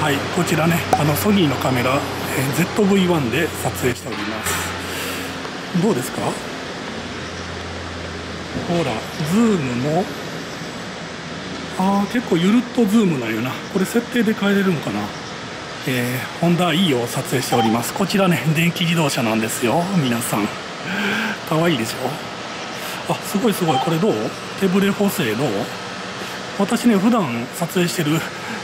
はいこちらねあのソニーのカメラ、え ZV-1 で撮影しております。どうですか？ほらズームもあー結構ゆるっとズームなんよな。これ設定で変えれるのかな？えー、ホンダ E を撮影しております。こちらね電気自動車なんですよ。皆さん。かわいいでしょ？あすごいすごい。これどう？手ブレ補正どう？私ね普段撮影してる、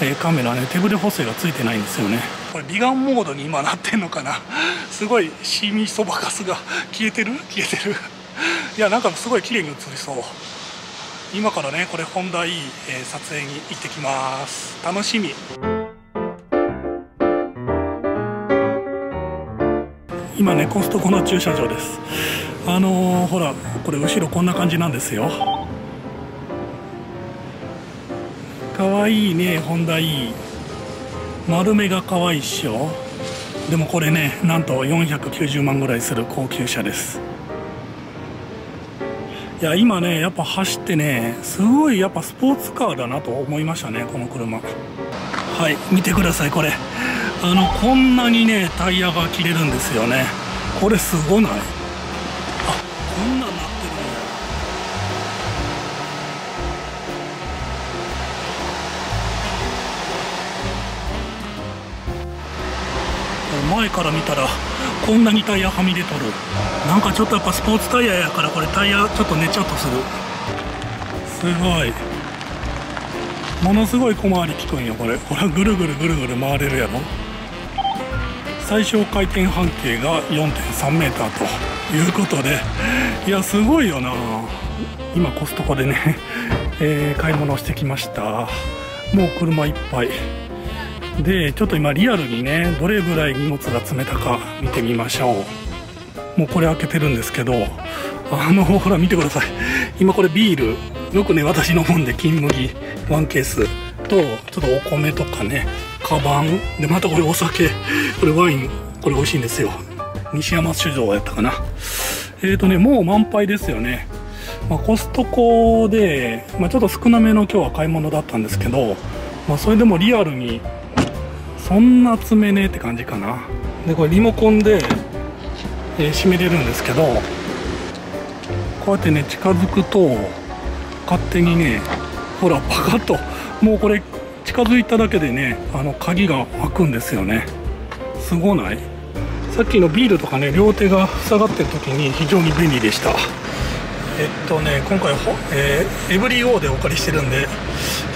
えカメラね手ブレ補正がついてないんですよね。これ美顔モードに今なってんのかな。すごいシミそばかすが消えてる？消えてる？いやなんかすごい綺麗に映りそう。今からねこれホンダ E、えー撮影に行ってきます。楽しみ。今ねコストコの駐車場です。あのーほらこれ後ろこんな感じなんですよ。かわいいねホンダ E 丸目が可愛いっしょ。でもこれねなんと490万ぐらいする高級車です。いや今ねやっぱ走ってねすごいやっぱスポーツカーだなと思いましたねこの車。はい見てくださいこれ。あのこんなにねタイヤが切れるんですよね。これすごない？前から見たらこんなにタイヤはみ出とる。なんかちょっとやっぱスポーツタイヤやからこれタイヤちょっとねちゃっとする。すごい。ものすごい小回り利くんよこれ。これぐるぐるぐるぐる回れるやろ。最小回転半径が4.3メーターということで。いやすごいよな。今コストコでね、えー買い物してきました。もう車いっぱい。でちょっと今リアルにねどれぐらい荷物が詰めたか見てみましょう。もうこれ開けてるんですけどあのほら見てください。今これビールよくね私飲むんで金麦ワンケースとちょっとお米とかねカバンでまたこれお酒これワインこれ美味しいんですよ。西山酒造やったかな。えーとねもう満杯ですよね。まあ、コストコで、まあ、ちょっと少なめの今日は買い物だったんですけど、まあ、それでもリアルにそんな詰めねえって感じかな。でこれリモコンで、えー閉めれるんですけどこうやってね近づくと勝手にねほらパカッともうこれ近づいただけでねあの鍵が開くんですよね。すごない？さっきのビールとかね両手が塞がってる時に非常に便利でした。えっとね今回ほ、えーエブリィオーでお借りしてるんで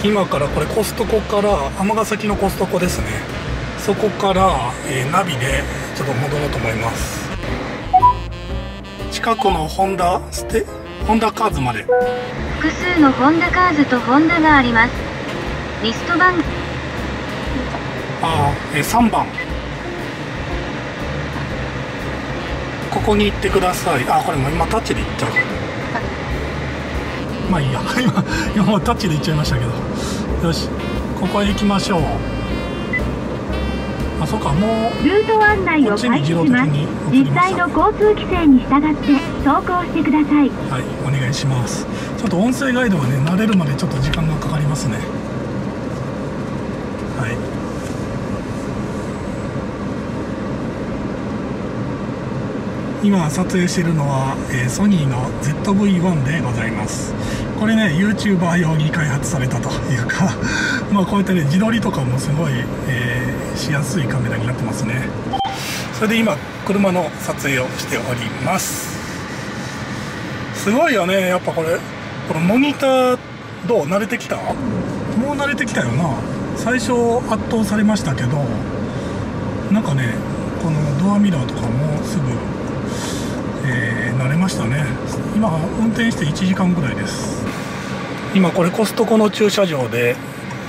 今からこれコストコから尼崎のコストコですね。そこから、えーナビでちょっと戻ろうと思います。近くのホンダステホンダカーズまで。複数のホンダカーズとホンダがあります。リストバンあー、えー3番。ここに行ってください。あこれもう今タッチで行っちゃう。まあいいや。今今タッチで行っちゃいましたけど。よしここへ行きましょうあそうかもうルート案内を開始します。実際の交通規制に従って走行してください。はいお願いしますちょっと音声ガイドはね慣れるまでちょっと時間がかかりますねはい今撮影しているのは、えーソニーの ZV-1 でございますこれね YouTuber 用に開発されたというか まあこうやってね自撮りとかもすごい、えーしやすいカメラになってますね。それで今車の撮影をしております。すごいよね。やっぱこれこのモニターどう慣れてきた？もう慣れてきたよな。最初圧倒されましたけどなんかねこのドアミラーとかもすぐ、えー慣れましたね。今運転して1時間ぐらいです。今これコストコの駐車場で、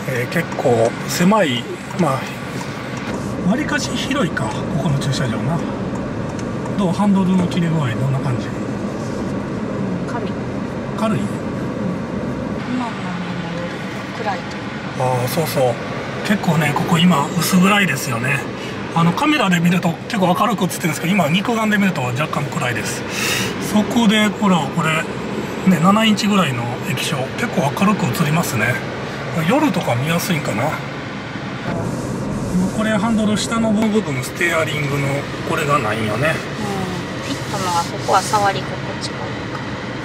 えー結構狭いまあわりかし広いかここの駐車場な。どう？ハンドルの切れ具合どんな感じ？軽い。軽い？今の暗い。とああそうそう。結構ねここ今薄暗いですよね。あのカメラで見ると結構明るく映ってるんですけど今肉眼で見ると若干暗いです。そこでほらこれね7インチぐらいの液晶。結構明るく映りますね。夜とか見やすいんかなこれハンドル下の部分ステアリングのこれがないんよね。うん。フィットのはそこは触り心地がいいか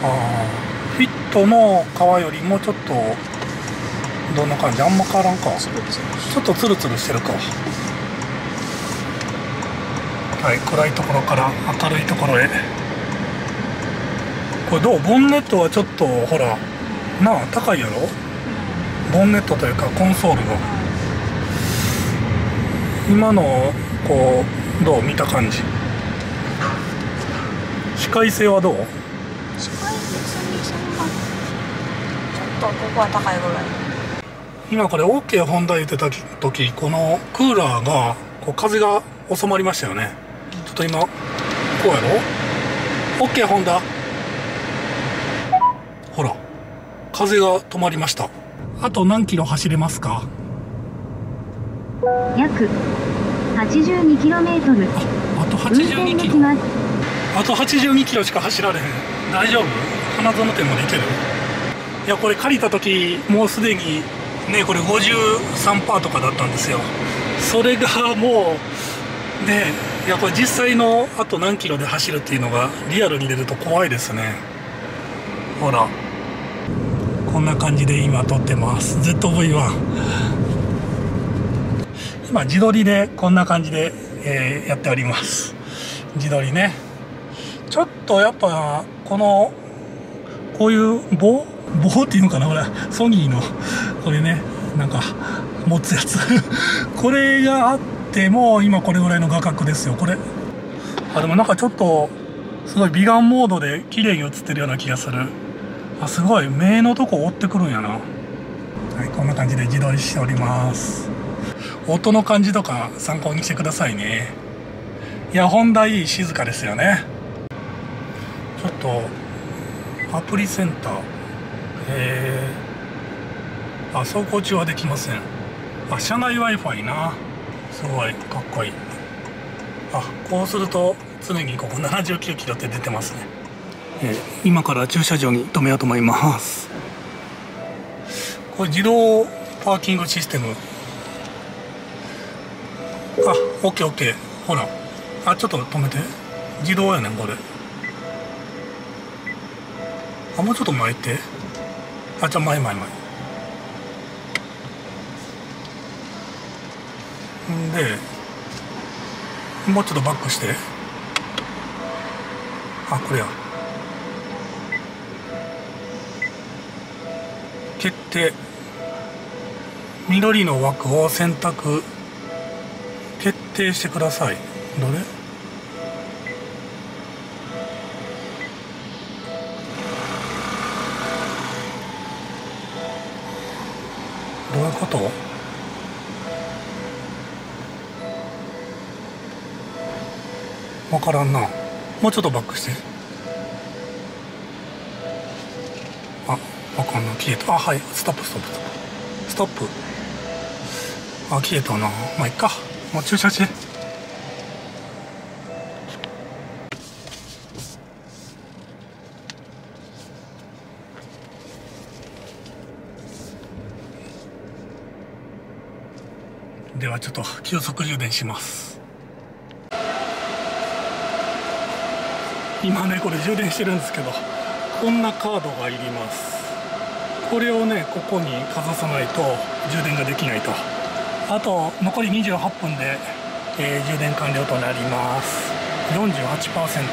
ああフィットの革よりもちょっとどんな感じ？あんま変わらんか。ちょっとツルツルしてるか。はい暗いところから明るいところへ。これどう？ボンネットはちょっとほらなあ高いやろ？ボンネットというかコンソールが今のこうどう見た感じ？視界性はどう？視界別にそんなちょっとここは高いぐらい。今これ OK ホンダ言ってた時このクーラーがこう風が収まりましたよね。ちょっと今こうやろ？OK ホンダほら風が止まりました。あと何キロ走れますか？約 82km あと運転82でキロ。きます。あと82キロしか走られへん。大丈夫？花園店まで行ける？いやこれ借りた時もうすでにねこれ53%とかだったんですよ。それがもうねいやこれ実際のあと何キロで走るっていうのがリアルに出ると怖いですね。ほら。こんな感じで今撮ってます。ZV-1 今自撮りでこんな感じで、えーやっております。自撮りね。ちょっとやっぱこのこういう棒？棒っていうのかな？これソニーのこれね。なんか持つやつ。これがあっても今これぐらいの画角ですよ。これ。あでもなんかちょっとすごい美顔モードで綺麗に映ってるような気がする。あすごい目のとこ追ってくるんやな。はいこんな感じで自撮りしております。音の感じとか参考にしてくださいね。いやホンダいい静かですよね。ちょっとアプリセンター。えー、あ走行中はできません。あ車内 w i f i な。すごいかっこいい。あこうすると常にここ79キロって出てますね、えー今から駐車場に止めようと思います。これ自動パーキングシステムオッケーオッケーほら。あちょっと止めて。自動やねんこれ。あもうちょっと前行って。あじゃあ前前前。んでもうちょっとバックして。あこれや。決定。緑の枠を選択。定してください。どれどういうこと？わからんな。もうちょっとバックして。あわかんな。い消えた。あはい。ストップストップ。ストップ。あ消えたな。まあいっか。もう駐車して。ではちょっと急速充電します。今ねこれ充電してるんですけどこんなカードがいります。これをねここにかざさないと充電ができないと。あと残り28分で、えー充電完了となります。48%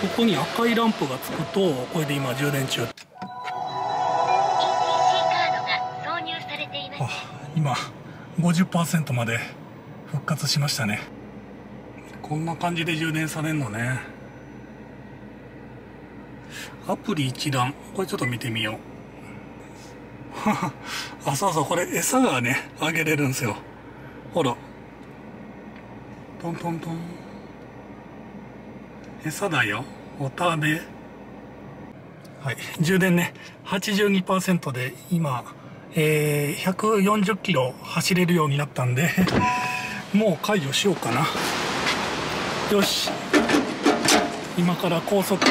ここに赤いランプがつくとこれで今充電中。ETC カードが挿入されています。あ今50%まで復活しましたね。こんな感じで充電されるのねアプリ一覧。これちょっと見てみよう。あそうそうこれ餌がねあげれるんですよ。ほら。トントントン。餌だよ。お食べ。はい。充電ね。82%で今えー、140キロ走れるようになったんで もう解除しようかな。よし。今から高速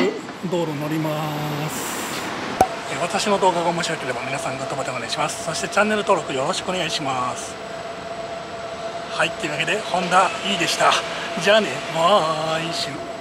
道路乗ります。私の動画が面白ければ皆さんグッドボタンお願いします。そしてチャンネル登録よろしくお願いします。はいというわけでホンダ E でした。じゃあねバイ